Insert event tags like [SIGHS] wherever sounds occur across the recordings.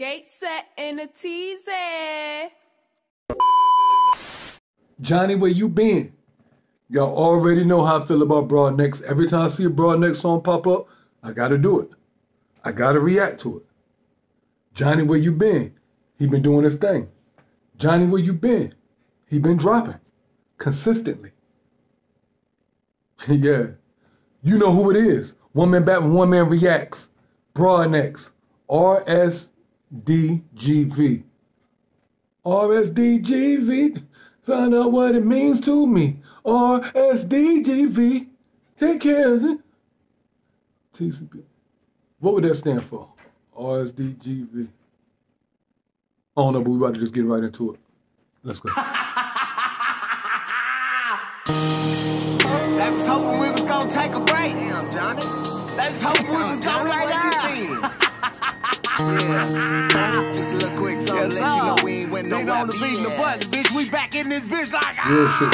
Gate set in a teaser. Johnny, where you been? Y'all already know how I feel about Brodnax. Every time I see a Brodnax song pop up, I gotta do it. I gotta react to it. Johnny, where you been? He been doing his thing. Johnny, where you been? He been dropping consistently. [LAUGHS] yeah. You know who it is. One man back one man reacts. Brodnax. RSDGV. RSDGV. Find out what it means to me. RSDGV. Take care of it. TCB. What would that stand for? RSDGV. I don't know, but we about to just get right into it. Let's go. [LAUGHS] They was hoping we was gonna take a break. Damn, Johnny. They was hoping we was gonna lay down. Yeah. Just a little quick song yes, to let you know we ain't went nowhere. on the beat and the button, bitch. We back in this bitch like ah. Real shit,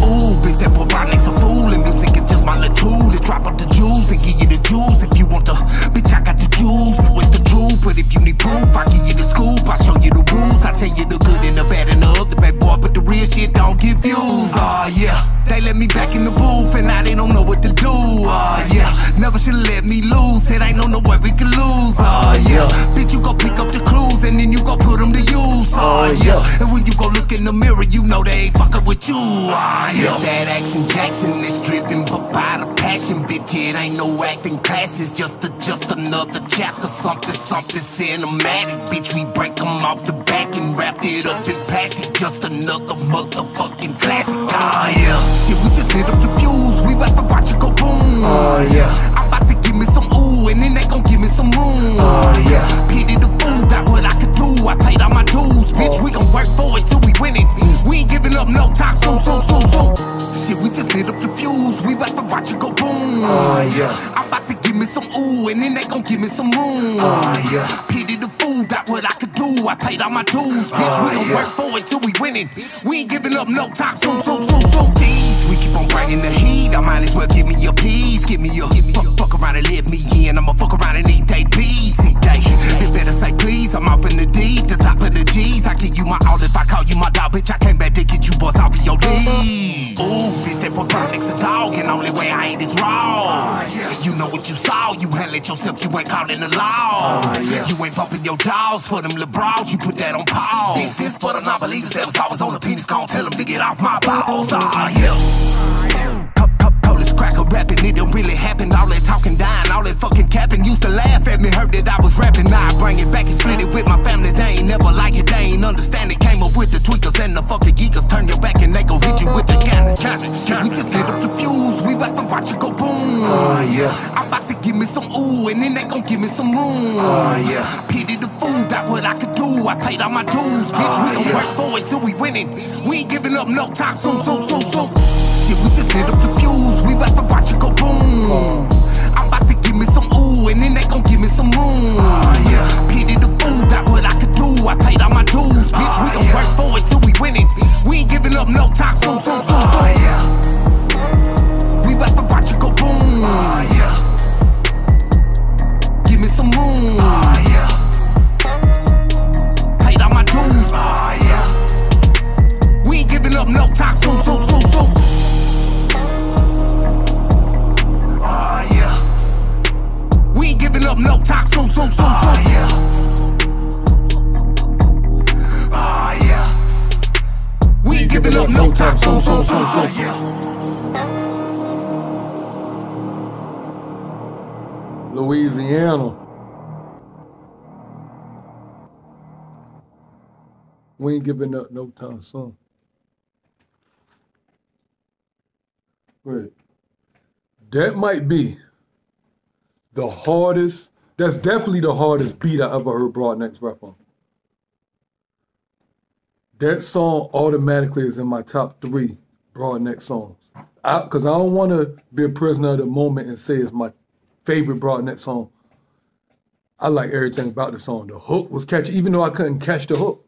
Ooh, bitch, that boy Rodney's a fool and music is just my little tool to drop up the jewels let me back in the booth and now they don't know what to do. Uh, yeah. Never should've let me lose. It ain't no no way we can lose. Uh, yeah. Bitch, you go pick up the clues and then you go put them to use. Ah, yeah. And when you go look in the mirror, you know they ain't fucking with you. Ah, yeah. That action Jackson is driven but by the passion, bitch. It ain't no acting classes, just a, just another chapter. Something, something cinematic, bitch. We break them off the back and wrap it up in plastic. Just another motherfucking classic. Ah, yeah. Shit, we just lit up the fuse. We about to watch it go boom. Oh, yeah. I'm about to give me some ooh, and then they gon' give me some room. Oh, yeah. Pity the fool, that what I could do. I paid all my dues, oh. bitch. We gon' work for it till we win it. Mm. We ain't giving up no time soon, soon, soon, soon. Shit, we just lit up the fuse. We about to watch it go boom. Oh, yeah. I'm about to give me some ooh, and then they gon' give me some room. Oh, yeah. What I could do. I paid all my dues, bitch. Oh, we gon' yeah. work for it till we win it. We ain't giving up no time soon, soon, soon, soon. Jeez, we keep on bringing the heat. I might as well give me a piece, give me a fuck, fuck around and let me in. I'ma fuck around and eat they beats, eat they. You better say please. I'm off in the deep, the top of the G's. I give you my all if I call you my dog, bitch. I came back to get you boys off of your lead. Ooh, bitch, that boy Brown's a dog, and only way I ain't what you saw, you handle it yourself, you ain't calling the law. You ain't bumping your jaws for them little you put that on pause. This is for the non-believers that was always on the penis, gon' tell them to get off my balls. Ah, yeah. Polish cracker rapping, it don't really happen. All that talking dying, all that fucking capping. Used to laugh at me, heard that I was rapping. Now I bring it back and split it with my family. They ain't never like it, they ain't understand it. Came up with the tweakers and the fucking geekers. Turn your back and they gon' hit you with the cannon. cannon. Shit, we just lit up the fuse, and then they gon' give me some room. Oh, yeah. Pity the fool, that what I could do. I paid all my dues, bitch. we oh, gon' yeah. work for it till we win it. We ain't giving up no time soon, soon, soon, soon. Shit, we just lit up the fuse, we about to watch it go boom. Oh. We ain't giving up no time soon, soon, soon, soon. yeah. Oh, yeah. We ain't giving up no time soon, soon, soon, soon. yeah. Louisiana. We ain't giving up no time soon. Wait. That might be the hardest, that's definitely the hardest beat I ever heard Brodnax rap on. That song automatically is in my top three Brodnax songs. Because I, don't want to be a prisoner of the moment and say it's my favorite Brodnax song. I like everything about the song. The hook was catchy, even though I couldn't catch the hook.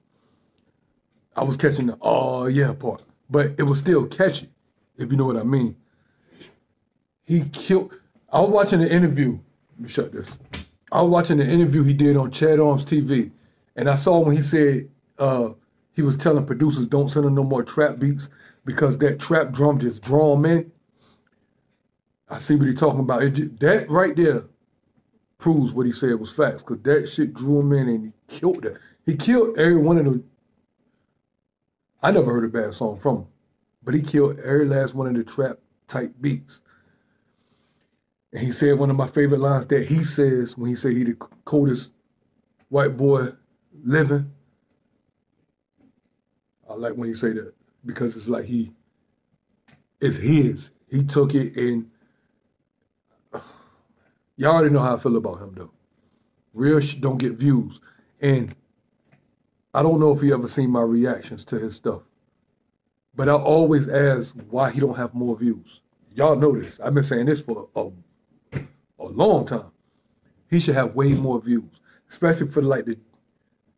I was catching the oh yeah part, but it was still catchy, if you know what I mean. He killed. I was watching an interview. Let me shut this. I was watching the interview he did on Chad Arms TV, and I saw when he said uh, he was telling producers don't send him no more trap beats because that trap drum just draw him in. I see what he's talking about. It just, that right there proves what he said was facts because that shit drew him in and he killed that. He killed every one of the. I never heard a bad song from him, but he killed every last one of the trap type beats. And he said one of my favorite lines that he says when he said he the coldest white boy living. I like when he say that because it's like he, it's his. He took it and [SIGHS] y'all already know how I feel about him though. Real don't get views, and I don't know if you ever seen my reactions to his stuff, but I always ask why he don't have more views. Y'all know this. I've been saying this for a, a long time. He should have way more views, especially for like the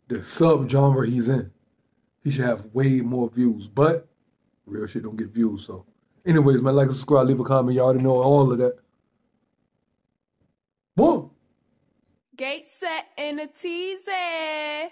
the sub genre he's in. He should have way more views, but real shit don't get views. So, anyways, man, like, subscribe, leave a comment. Y'all already know all of that. Boom. Gate set in a teasy.